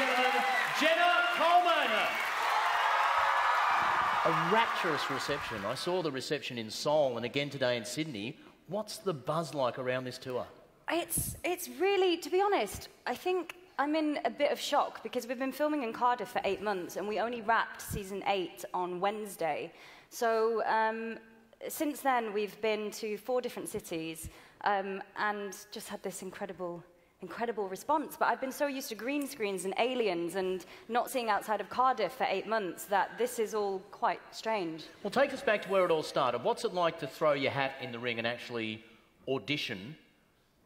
gentlemen, Jenna Coleman. A rapturous reception. I saw the reception in Seoul and again today in Sydney. What's the buzz like around this tour? It's, it's really, to be honest, I think I'm in a bit of shock because we've been filming in Cardiff for eight months and we only wrapped season eight on Wednesday. So um, since then, we've been to four different cities um, and just had this incredible incredible response. But I've been so used to green screens and aliens and not seeing outside of Cardiff for eight months that this is all quite strange. Well, take us back to where it all started. What's it like to throw your hat in the ring and actually audition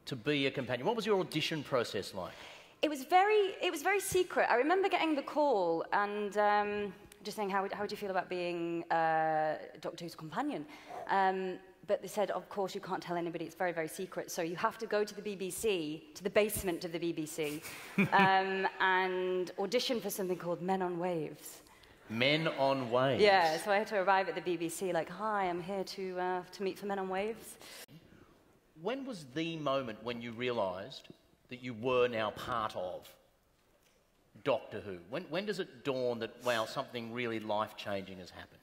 to be a companion? What was your audition process like? It was very, it was very secret. I remember getting the call and um, just saying, how, how would you feel about being uh, Doctor Who's companion? Um, but they said, of course, you can't tell anybody. It's very, very secret. So you have to go to the BBC, to the basement of the BBC, um, and audition for something called Men on Waves. Men on Waves? Yeah, so I had to arrive at the BBC like, hi, I'm here to, uh, to meet for Men on Waves. When was the moment when you realised that you were now part of Doctor Who? When, when does it dawn that, wow, something really life-changing has happened?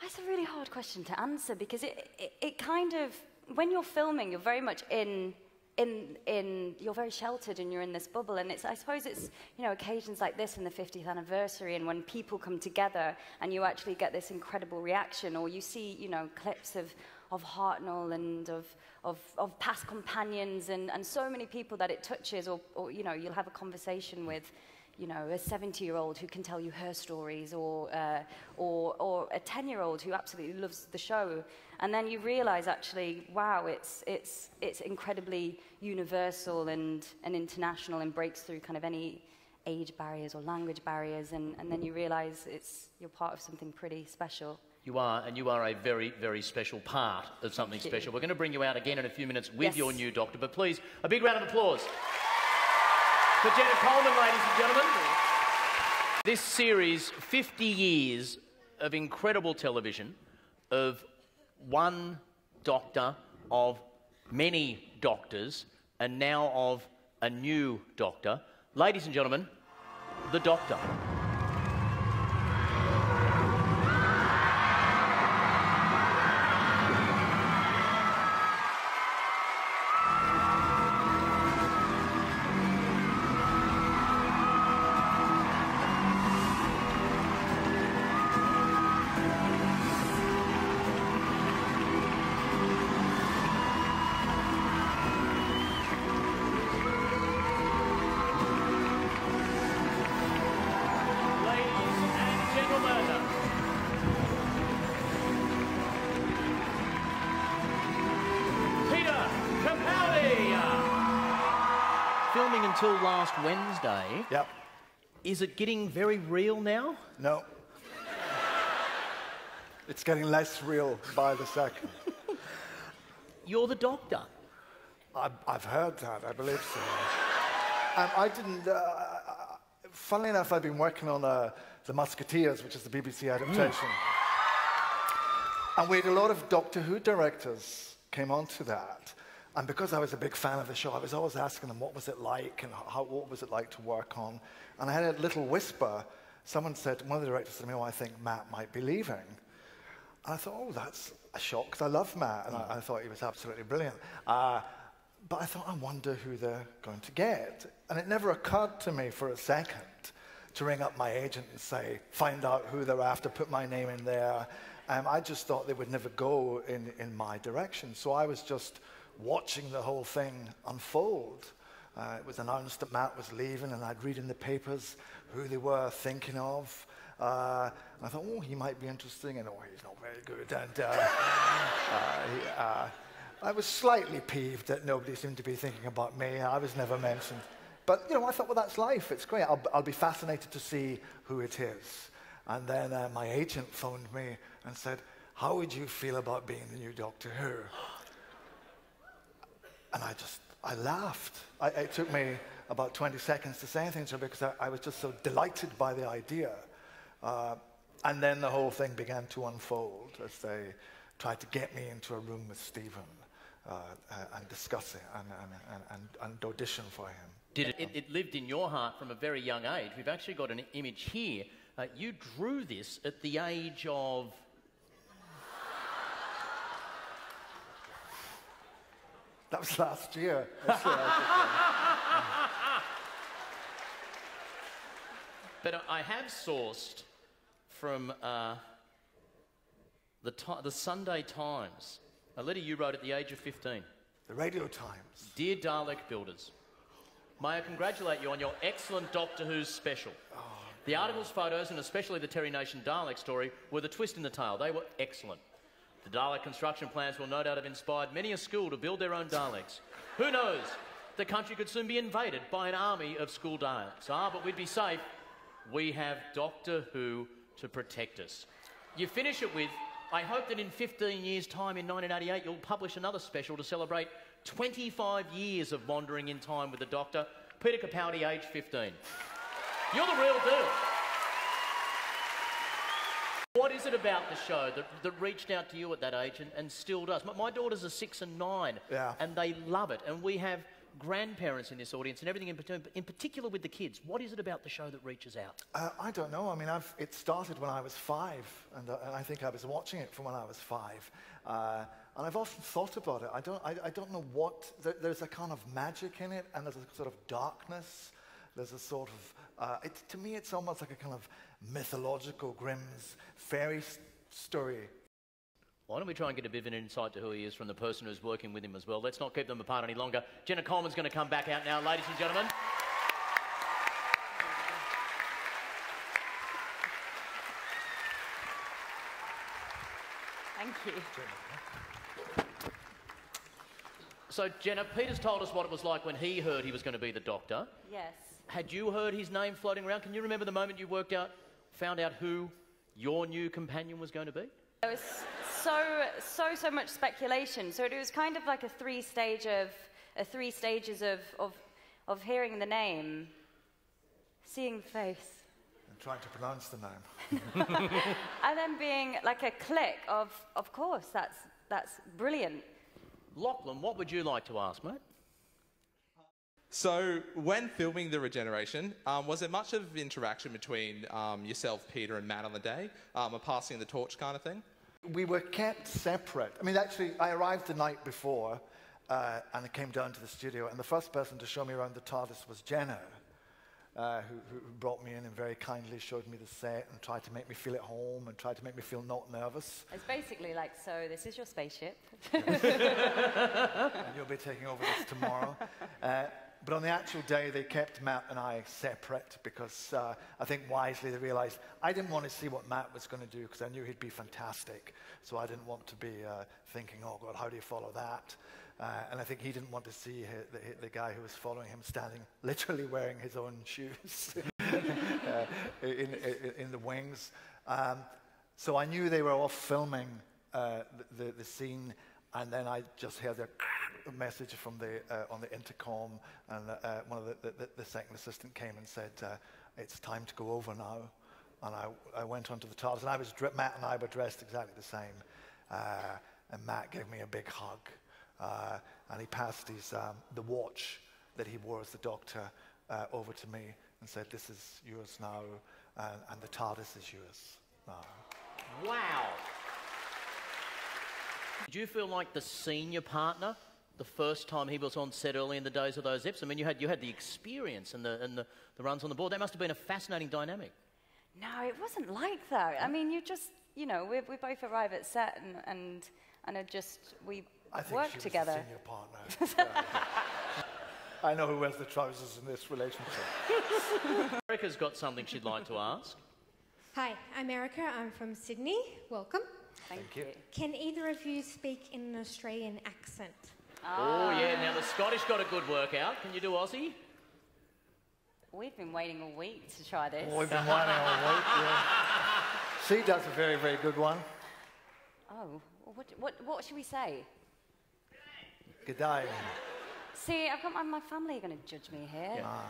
That's a really hard question to answer because it, it, it, kind of, when you're filming, you're very much in, in, in, you're very sheltered and you're in this bubble. And it's, I suppose it's, you know, occasions like this in the 50th anniversary and when people come together and you actually get this incredible reaction or you see, you know, clips of, of Hartnell and of, of, of past companions and, and so many people that it touches or, or, you know, you'll have a conversation with, you know, a 70-year-old who can tell you her stories or, uh, or, or a 10-year-old who absolutely loves the show. And then you realize actually, wow, it's, it's, it's incredibly universal and, and international and breaks through kind of any age barriers or language barriers. And, and then you realize it's, you're part of something pretty special. You are, and you are a very, very special part of something special. We're going to bring you out again in a few minutes with yes. your new doctor, but please, a big round of applause for Jenna Coleman, ladies and gentlemen. This series, 50 years of incredible television, of one doctor, of many doctors, and now of a new doctor. Ladies and gentlemen, the doctor. Until last Wednesday. Yep. Is it getting very real now? No. it's getting less real by the second. You're the doctor. I've, I've heard that, I believe so. um, I didn't. Uh, funnily enough, I've been working on uh, The Musketeers, which is the BBC adaptation. Mm. And we had a lot of Doctor Who directors came onto that. And because I was a big fan of the show, I was always asking them what was it like and how, what was it like to work on. And I had a little whisper. Someone said, one of the directors said to me, oh, I think Matt might be leaving. And I thought, oh, that's a shock, because I love Matt, and I, I, thought he was absolutely brilliant. Uh, but I thought, I wonder who they're going to get. And it never occurred to me for a second to ring up my agent and say, find out who they're after, put my name in there. Um, I just thought they would never go in, in my direction. So I was just watching the whole thing unfold. Uh, it was announced that Matt was leaving, and I'd read in the papers who they were thinking of. Uh, and I thought, oh, he might be interesting, and oh, he's not very good. And uh, uh he, uh, I was slightly peeved that nobody seemed to be thinking about me. I was never mentioned. But, you know, I thought, well, that's life. It's great. I'll, I'll be fascinated to see who it is. And then uh, my agent phoned me and said, how would you feel about being the new Doctor Who? And I just, I laughed. I, it took me about 20 seconds to say anything to her because I, I was just so delighted by the idea. Uh, and then the whole thing began to unfold as they tried to get me into a room with Steven uh, uh and discuss it and, and, and, and, audition for him. Did it, it, lived in your heart from a very young age. We've actually got an image here. Uh, you drew this at the age of. That was last year. But I have sourced from uh, the, the Sunday Times a letter you wrote at the age of 15. the Radio Times. Dear Dalek Builders, may I congratulate you on your excellent Doctor Who special. The article's photos, and especially the Terry Nation Dalek story, were the twist in the tale. They were excellent. The Dalek construction plans will no doubt have inspired many a school to build their own Daleks. Who knows? The country could soon be invaded by an army of school Daleks. Ah, but we'd be safe. We have Doctor Who to protect us. You finish it with, I hope that in 15 years' time in 1988 you'll publish another special to celebrate 25 years of wandering in time with the Doctor. Peter Capaldi, age 15. You're the real deal. What is it about the show that, that reached out to you at that age and, and still does? My, my daughters are six and nine, Yeah. and they love it. And we have grandparents in this audience and everything in, pat- in particular with the kids. What is it about the show that reaches out? Uh, I don't know. I mean, I've, it started when I was five, and, uh, and I think I was watching it from when I was five. Uh, and I've often thought about it. I don't, I, I don't know what. There, there's a kind of magic in it, and there's a sort of darkness. There's a sort of. Uh, it, to me, it's almost like a kind of mythological Grimm's fairy story. Why don't we try and get a bit of an insight to who he is from the person who's working with him as well? Let's not keep them apart any longer. Jenna Coleman's going to come back out now, ladies and gentlemen. Thank you. So, Jenna, Peter's told us what it was like when he heard he was going to be the doctor. Yes. Had you heard his name floating around? Can you remember the moment you worked out, found out who your new companion was going to be? There was so, so, so much speculation. So it was kind of like a three stage of, a three stages of, of, of hearing the name, seeing the face, I'm trying to pronounce the name. and then being like a click of, of course, that's, that's brilliant. Lachlan, what would you like to ask, mate? So, when filming The Regeneration, um, was there much of interaction between um, yourself, Peter, and Matt on the day? Um, a passing the torch kind of thing? We were kept separate. I mean, actually, I arrived the night before uh, and I came down to the studio, and the first person to show me around the TARDIS was Jenna, uh, who, who brought me in and very kindly showed me the set and tried to make me feel at home and tried to make me feel not nervous. It's basically like, so this is your spaceship. and you'll be taking over this tomorrow. Uh, but on the actual day, they kept Matt and I separate because uh, I think wisely they realized I didn't want to see what Matt was going to do because I knew he'd be fantastic. So I didn't want to be uh, thinking, oh God, how do you follow that? Uh, and I think he didn't want to see the, the guy who was following him standing, literally wearing his own shoes uh, in, in, in the wings. Um, so I knew they were off filming uh, the, the, the scene, and then I just heard a message from the, uh, on the intercom, and uh, one of the, the, the second assistant came and said, uh, it's time to go over now. And I, I went onto the TARDIS, and I was, Matt and I were dressed exactly the same. Uh, and Matt gave me a big hug, uh, and he passed his, um, the watch that he wore as the doctor uh, over to me and said, this is yours now, and, and the TARDIS is yours now. Wow. Did you feel like the senior partner the first time he was on set early in the days of those eps? I mean, you had, you had the experience and, the, and the, the runs on the board. That must have been a fascinating dynamic. No, it wasn't like that. I mean, you just, you know, we, we both arrive at set and, and, and it just, we I think work she was together. the senior partner. I know who wears the trousers in this relationship. Erica's got something she'd like to ask. Hi, I'm Erica. I'm from Sydney. Welcome. Thank, you. you. Can either of you speak in an Australian accent? Oh, yeah, now the Scottish got a good workout. Can you do Aussie? We've been waiting a week to try this. Oh, we've been waiting all week. Yeah. She does a very, very good one. Oh, well, what, what, what should we say? Good day. See, I've got my, my family going to judge me here. Ah.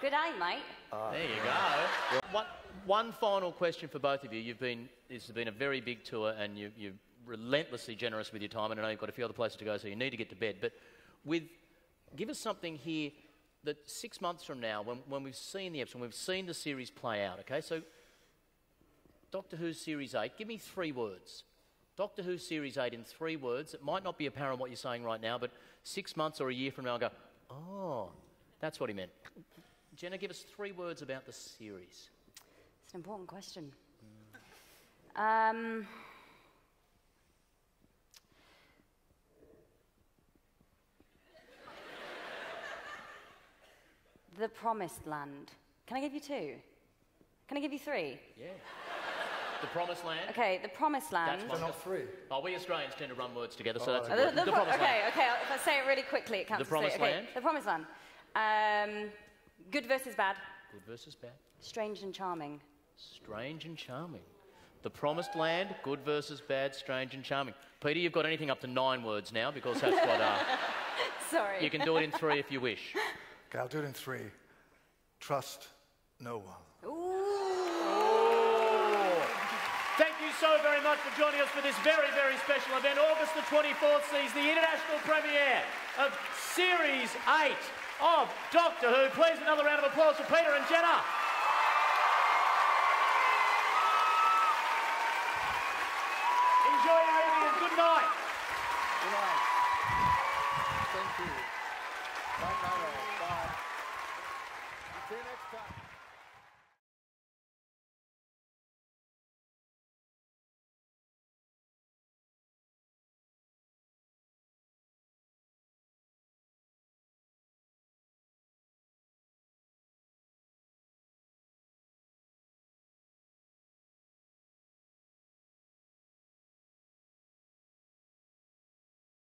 Good day, mate. There you go. One, one final question for both of you. You've been, this has been a very big tour and you, you're relentlessly generous with your time. And I know you've got a few other places to go, so you need to get to bed. But with, give us something here that six months from now, when, when we've seen the episode, when we've seen the series play out, okay? So, Doctor Who Series 8, give me three words. Doctor Who Series 8 in three words. It might not be apparent what you're saying right now, but six months or a year from now, I'll go, oh, that's what he meant. Jenna, give us three words about the series. It's an important question. Um, the Promised Land. Can I give you two? Can I give you three? Yeah. The Promised Land. Okay, the Promised Land. That's not free. Oh, we Australians tend to run words together, so that's a Uh, good. the, the the pro- Promised okay, Land. okay. If I say it really quickly, it counts The as three. Promised okay, Land? The Promised Land. Um, good versus bad. Good versus bad. Strange and charming. Strange and charming. The Promised Land, good versus bad, strange and charming. Peter, you've got anything up to nine words now because that's what uh, Sorry. you can do it in three if you wish. Okay, I'll do it in three. Trust no one. Ooh. Thank you so very much for joining us for this very, very special event. August the 24th sees the international premiere of Series 8 of Doctor Who. Please, another round of applause for Peter and Jenna.